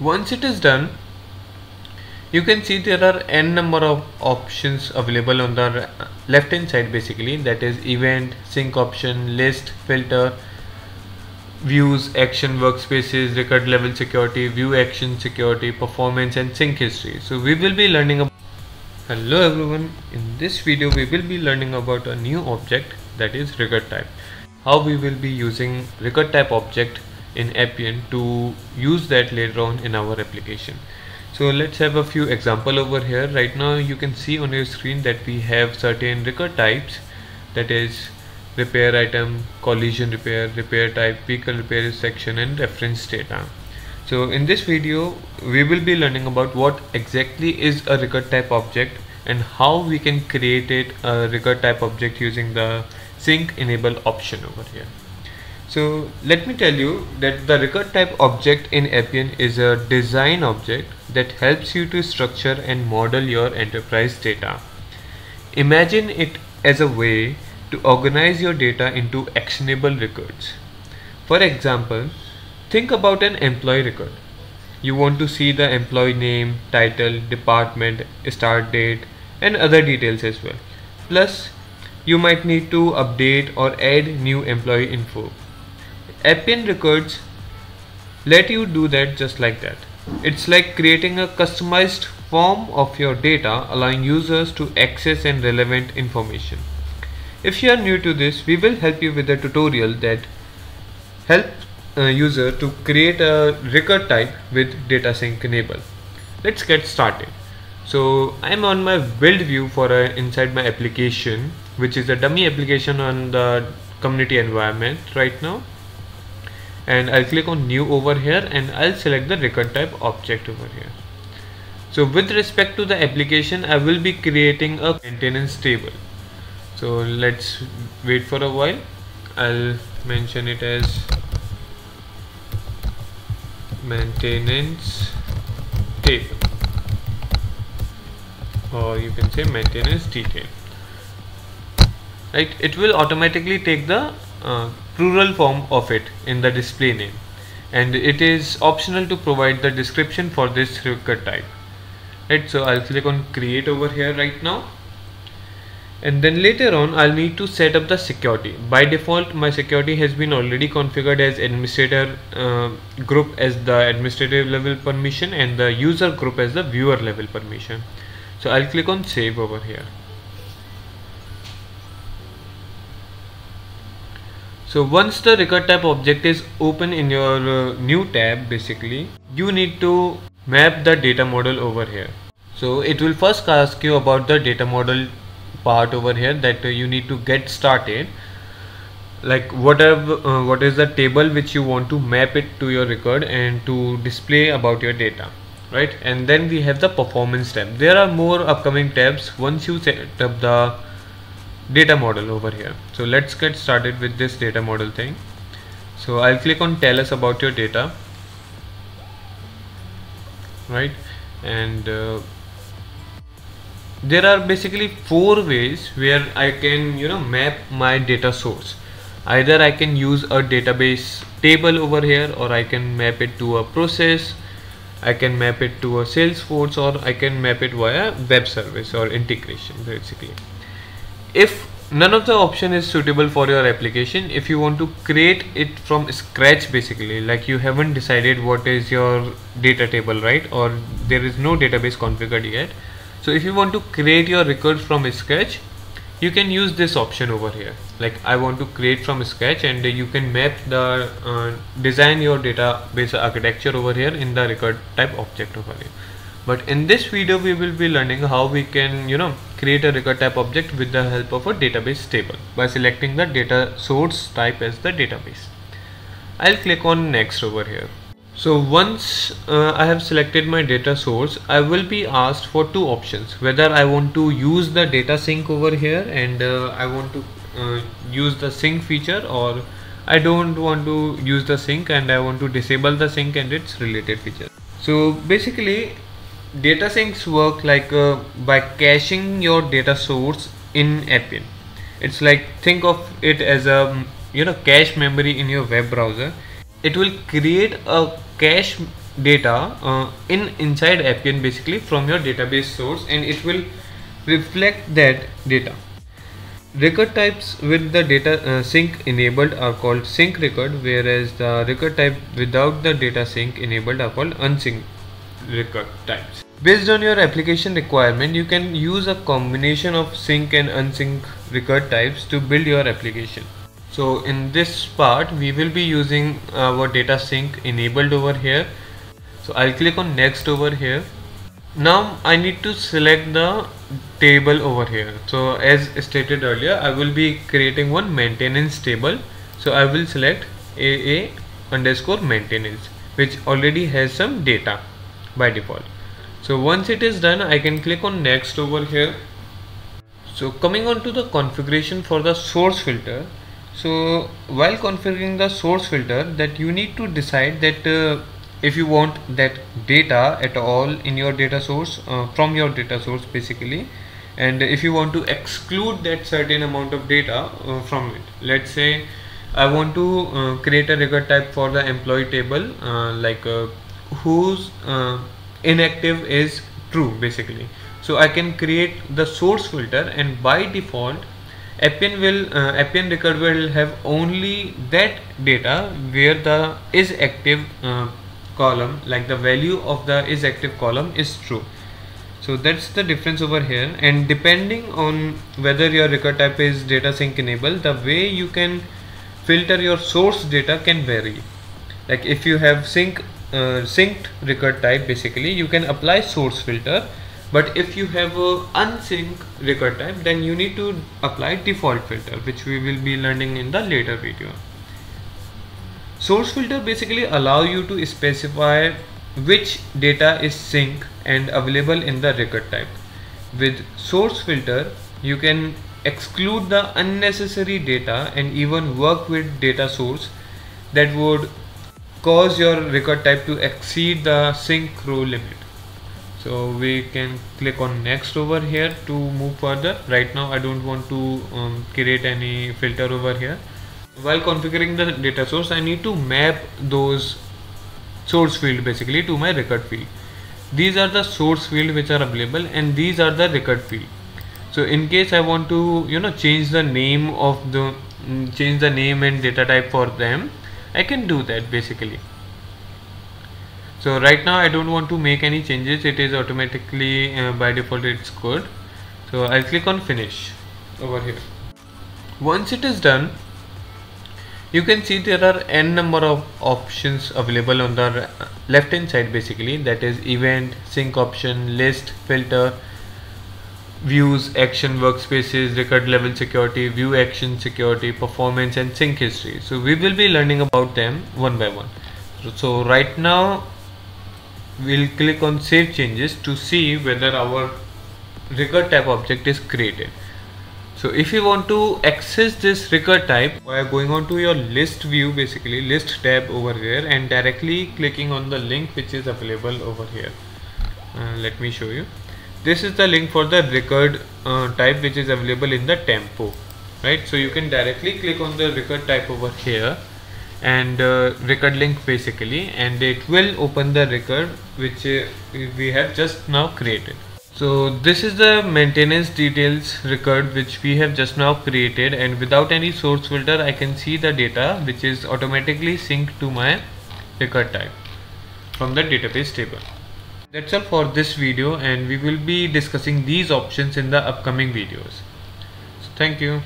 once it is done you can see there are n number of options available on the left hand side basically. That is event sync option list filter views action workspaces record level security view action security performance and sync history. So we will be learning about hello everyone. In this video we will be learning about a new object that is record type. How we will be using record type object in Appian to use that later on in our application. So let's have a few example over here. Right now you can see on your screen that we have certain record types. That is repair item collision repair repair type vehicle repair section and reference data. So in this video we will be learning about what exactly is a record type object and how we can create it a record type object using the sync enable option over here so let me tell you that the record type object in Appian is a design object that helps you to structure and model your enterprise data. Imagine it as a way to organize your data into actionable records. For example, think about an employee record. You want to see the employee name, title, department, start date and other details as well. Plus, you might need to update or add new employee info. Appian records let you do that just like that. It's like creating a customized form of your data allowing users to access and relevant information. If you are new to this, we will help you with a tutorial that helps a uh, user to create a record type with data sync enable. Let's get started. So I'm on my build view for a, inside my application, which is a dummy application on the community environment right now and I'll click on new over here and I'll select the record type object over here. So with respect to the application I will be creating a maintenance table. So let's wait for a while. I'll mention it as maintenance table. Or you can say maintenance detail. Right? It will automatically take the uh, plural form of it in the display name. And it is optional to provide the description for this record type. Right so I'll click on create over here right now. And then later on I'll need to set up the security. By default my security has been already configured as administrator uh, group as the administrative level permission and the user group as the viewer level permission. So I'll click on save over here so once the record type object is open in your uh, new tab basically you need to map the data model over here. So it will first ask you about the data model part over here that uh, you need to get started. Like whatever uh, what is the table which you want to map it to your record and to display about your data right? And then we have the performance tab. There are more upcoming tabs. Once you set up the data model over here. So let's get started with this data model thing. So I'll click on tell us about your data. Right? And uh, there are basically four ways where I can you know map my data source. Either I can use a database table over here or I can map it to a process. I can map it to a Salesforce or I can map it via web service or integration basically if none of the option is suitable for your application if you want to create it from scratch basically like you haven't decided what is your data table right? Or there is no database configured yet. So if you want to create your record from scratch you can use this option over here. Like I want to create from scratch and you can map the uh, design your database architecture over here in the record type object over here but in this video we will be learning how we can you know create a record type object with the help of a database table by selecting the data source type as the database. I'll click on next over here. So once uh, I have selected my data source I will be asked for two options whether I want to use the data sync over here and uh, I want to uh, use the sync feature or I don't want to use the sync and I want to disable the sync and its related features so basically data syncs work like uh, by caching your data source in Appian. It's like think of it as a you know cache memory in your web browser. It will create a cache data uh, in inside Appian basically from your database source and it will reflect that data. Record types with the data uh, sync enabled are called sync record whereas the record type without the data sync enabled are called unsync record types based on your application requirement you can use a combination of sync and unsync record types to build your application. So in this part we will be using our data sync enabled over here. So I'll click on next over here. Now I need to select the table over here. So as stated earlier I will be creating one maintenance table. So I will select AA underscore maintenance which already has some data by default. So once it is done I can click on next over here. So coming on to the configuration for the source filter. So while configuring the source filter that you need to decide that uh, if you want that data at all in your data source uh, from your data source basically and if you want to exclude that certain amount of data uh, from it. Let's say I want to uh, create a record type for the employee table uh, like uh, whose uh, inactive is true basically. So I can create the source filter and by default Appian will uh, Appian record will have only that data where the is active uh, column like the value of the is active column is true. So that's the difference over here. And depending on whether your record type is data sync enabled the way you can filter your source data can vary. Like if you have sync uh, synced record type basically you can apply source filter but if you have a unsync record type then you need to apply default filter which we will be learning in the later video Source filter basically allow you to specify which data is sync and available in the record type. With source filter, you can exclude the unnecessary data and even work with data source that would cause your record type to exceed the sync row limit. So we can click on next over here to move further. Right now I don't want to um, create any filter over here while configuring the data source I need to map those source field basically to my record field these are the source field which are available and these are the record field so in case I want to you know change the name of the mm, change the name and data type for them I can do that basically. So right now I don't want to make any changes. It is automatically uh, by default it's good. So I'll click on finish over here. Once it is done you can see there are n number of options available on the left hand side basically. That is event sync option list filter views action workspaces record level security view action security performance and sync history. So we will be learning about them one by one. So right now we'll click on save changes to see whether our record type object is created. So if you want to access this record type by going on to your list view basically list tab over here and directly clicking on the link which is available over here. Uh, let me show you this is the link for the record uh, type which is available in the tempo right so you can directly click on the record type over here and uh, record link basically and it will open the record which uh, we have just now created so this is the maintenance details record which we have just now created and without any source filter I can see the data which is automatically synced to my record type from the database table. That's all for this video and we will be discussing these options in the upcoming videos. So thank you.